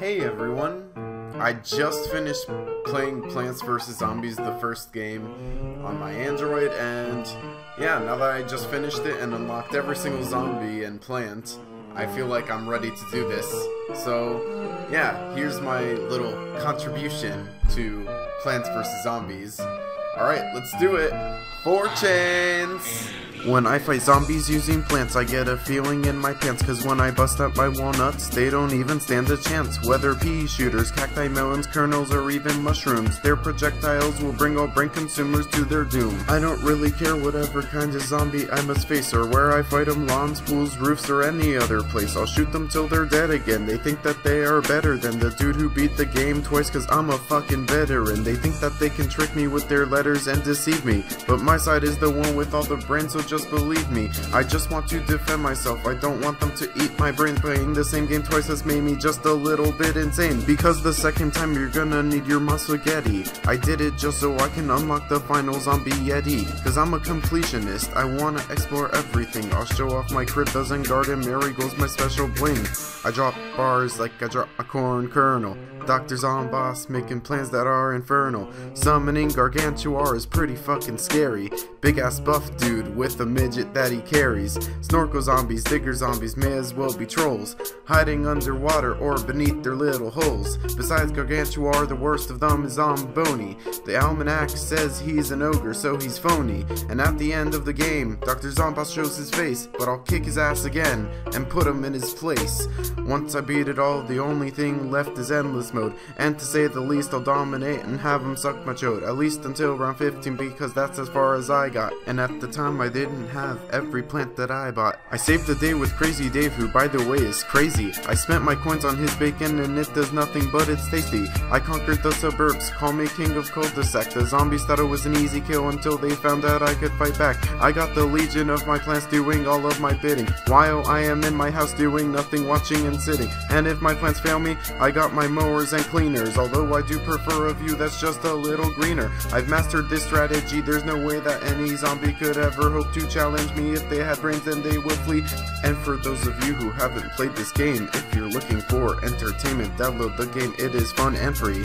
Hey everyone! I just finished playing Plants vs. Zombies, the first game, on my Android, and yeah, now that I just finished it and unlocked every single zombie and plant, I feel like I'm ready to do this. So, yeah, here's my little contribution to Plants vs. Zombies. Alright, let's do it! Four chains! When I fight zombies using plants, I get a feeling in my pants. Cause when I bust up my walnuts, they don't even stand a chance. Whether pea shooters, cacti, melons, kernels, or even mushrooms, their projectiles will bring all brain consumers to their doom. I don't really care whatever kind of zombie I must face, or where I fight them lawns, pools, roofs, or any other place. I'll shoot them till they're dead again. They think that they are better than the dude who beat the game twice, cause I'm a fucking veteran. They think that they can trick me with their letters and deceive me. But my side is the one with all the brain, so just believe me. I just want to defend myself. I don't want them to eat my brain. Playing the same game twice has made me just a little bit insane. Because the second time you're gonna need your Masugeti. I did it just so I can unlock the final zombie Yeti. Cause I'm a completionist. I wanna explore everything. I'll show off my cryptos and garden marigolds, my special bling. I drop bars like I drop a corn kernel. Doctor Zomboss making plans that are infernal. Summoning Gargantuar is pretty fucking scary. Big ass buff dude with a midget that he carries. Snorkel zombies, digger zombies may as well be trolls. Hiding underwater or beneath their little holes. Besides Gargantuar, the worst of them is Zomboni. The almanac says he's an ogre, so he's phony. And at the end of the game, Dr. Zomboss shows his face, but I'll kick his ass again and put him in his place. Once I beat it all, the only thing left is endless mode. And to say the least, I'll dominate and have him suck my chode. At least until round 15, because that's as far as I got. And at the time, I didn't have every plant that I bought. I saved the day with Crazy Dave, who by the way is crazy. I spent my coins on his bacon and it does nothing but it's tasty. I conquered the suburbs, call me king of cul-de-sac. The zombies thought it was an easy kill until they found out I could fight back. I got the legion of my plants doing all of my bidding. While I am in my house doing nothing, watching and sitting. And if my plants fail me, I got my mowers and cleaners. Although I do prefer a view that's just a little greener. I've mastered this strategy, there's no way that any zombie could ever hope to challenge me. If they had brains then they would flee. And for those of you who haven't played this game, if you're looking for entertainment, download the game, it is fun and free.